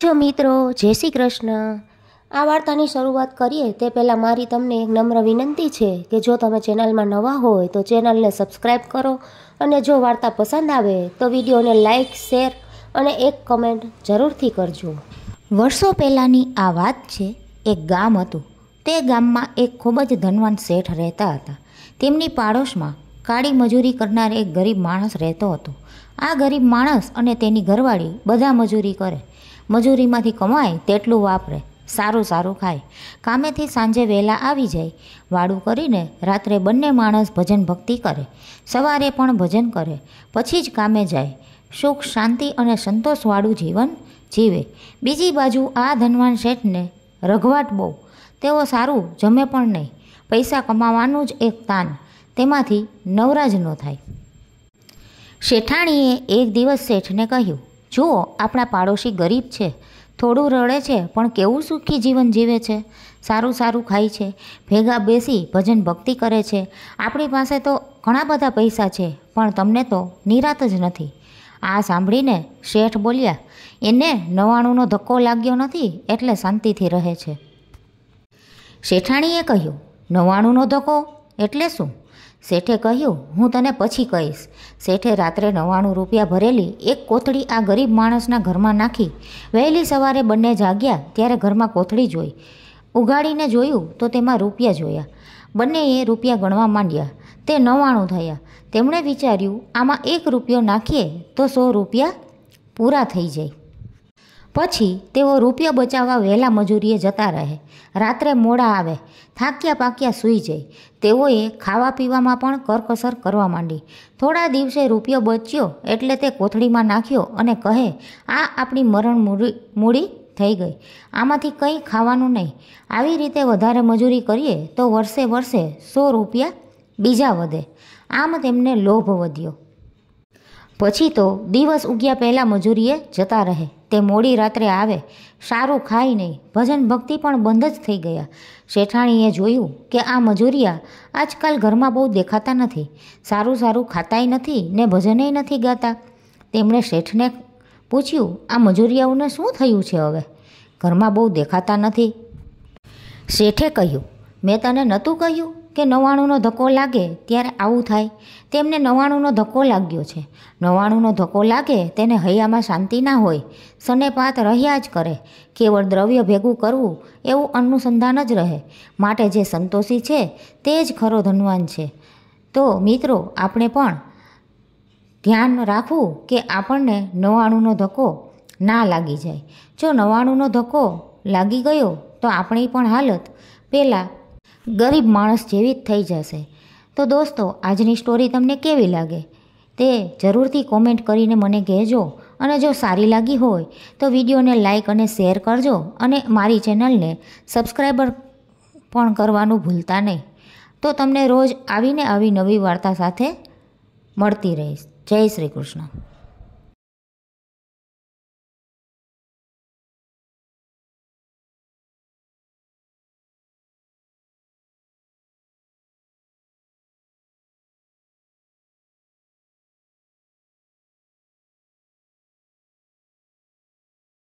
જો મિત્રો, જય શ્રી કૃષ્ણ. આ વાર્તાની શરૂઆત કરીએ તે પહેલાં મારી તમને એક નમ્ર વિનંતી છે કે જો તમે ચેનલમાં નવા હોય તો ચેનલને સબસ્ક્રાઈબ કરો અને જો વાર્તા પસંદ આવે તો વિડીયોને લાઇક, શેર અને એક કમેન્ટ જરૂરથી કરજો. વર્ષો પહેલાંની આ વાત છે, એક ગામ હતું. તે ગામમાં એક ખૂબ જ ધનવાન શેઠ રહેતા હતા. તેમની પાડોશમાં કાળી મજૂરી કરનાર એક ગરીબ માણસ રહેતો હતો. આ ગરીબ માણસ અને તેની ઘરવાળી બધા મજૂરી કરે. મજૂરીમાંથી કમાય તેટલું વાપરે. સારું સારું ખાય. કામેથી સાંજે વહેલા આવી જાય. વાડું કરીને રાત્રે બંને માણસ ભજન ભક્તિ કરે. સવારે પણ ભજન કરે. પછી જ કામે જાય. સુખ, શાંતિ અને સંતોષવાળું જીવન જીવે. બીજી બાજુ આ ધનવાન શેઠને રઘવાટ બહુ. તેઓ સારું જમે પણ નહીં. પૈસા કમાવાનું જ એક તાન. તેમાંથી નવરાજ ન થાય. શેઠાણીએ એક દિવસ શેઠને કહ્યું જુઓ આપણા પાડોશી ગરીબ છે, થોડું રડે છે, પણ કેવું સુખી જીવન જીવે છે? સારું સારું ખાય છે, ભેગા બેસી ભજન ભક્તિ કરે છે. આપણી પાસે તો ઘણા બધા પૈસા છે, પણ તમને તો નિરાત જ નથી. આ સાંભળીને શેઠ બોલ્યા, એને નવાણુંનો ધક્કો લાગ્યો નથી, એટલે શાંતિથી રહે છે. શેઠાણીએ કહ્યું, નવાણુંનો ધક્કો? એટલે શું? શેઠે કહ્યું, હું તને પછી કહીશ. શેઠે રાત્રે નવ્વાણું રૂપિયા ભરેલી એક કોથળી આ ગરીબ માણસના ઘરમાં નાખી, વહેલી સવારે બંને જાગ્યા ત્યારે ઘરમાં કોથળી જોઈ. ઉગાડીને જોયું તો તેમાં રૂપિયા જોયા. બંનેએ રૂપિયા ગણવા માંડ્યા. તે નવ્વાણું થયા. તેમણે વિચાર્યું, આમાં એક રૂપિયો નાખીએ તો સો રૂપિયા પૂરા થઈ જાય. પછી તેઓ રૂપિયા બચાવવા વહેલા મજૂરીએ જતા રહે. રાત્રે મોડા આવે, થાક્યા પાક્યા સૂઈ જાય. તેઓએ ખાવા પીવામાં પણ કરકસર કરવા માંડી. થોડા દિવસે રૂપિયો બચ્યો એટલે તે કોથળીમાં નાખ્યો અને કહે, આ આપણી મરણ મૂડી મૂડી થઈ ગઈ. આમાંથી કંઈ ખાવાનું નહીં. આવી રીતે વધારે મજૂરી કરીએ તો વર્ષે વર્ષે સો રૂપિયા બીજા વધે. આમ તેમને લોભ વધ્યો. પછી તો દિવસ ઉગ્યા પહેલાં મજૂરીએ જતા રહે. તે મોડી રાત્રે આવે. સારું ખાય નહીં. ભજન ભક્તિ પણ બંધ જ થઈ ગયા. શેઠાણીએ જોયું કે આ મજૂરિયા આજકાલ ઘરમાં બહુ દેખાતા નથી. સારું સારું ખાતાય નથી ને ભજનેય નથી ગાતા. તેમણે શેઠને પૂછ્યું, આ મજૂરિયાઓને શું થયું છે હવે? ઘરમાં બહુ દેખાતા નથી. શેઠે કહ્યું, મેં તને નહોતું કહ્યું. કે નવ્વાણુંનો ધક્કો લાગે ત્યારે આવું થાય. તેમને નવ્વાણુંનો ધક્કો લાગ્યો છે. નવ્વાણુંનો ધક્કો લાગે તેને હૈયામાં શાંતિ ના હોય. સનેપાત રહ્યા જ કરે. કેવળ દ્રવ્ય ભેગું કરવું એવું અનુસંધાન જ રહે. માટે જે સંતોષી છે તે જ ખરો ધનવાન છે. તો મિત્રો, આપણે પણ ધ્યાન રાખવું કે આપણને નવ્વાણુંનો ધક્કો ના લાગી જાય. જો નવ્વાણુંનો ધક્કો લાગી ગયો તો આપણી પણ હાલત પહેલાં ગરીબ માણસ જેવી જ થઈ જશે. તો દોસ્તો, આજની સ્ટોરી તમને કેવી લાગે? તે જરૂરથી કોમેન્ટ કરીને મને કહેજો. અને જો સારી લાગી હોય, તો વિડીયોને લાઇક અને શેર કરજો. અને મારી ચેનલને સબસ્ક્રાઈબર પણ કરવાનું ભૂલતા નહીં. તો તમને રોજ આવીને આવી નવી વાર્તા સાથે મળતી રહીશ. જય શ્રી કૃષ્ણ.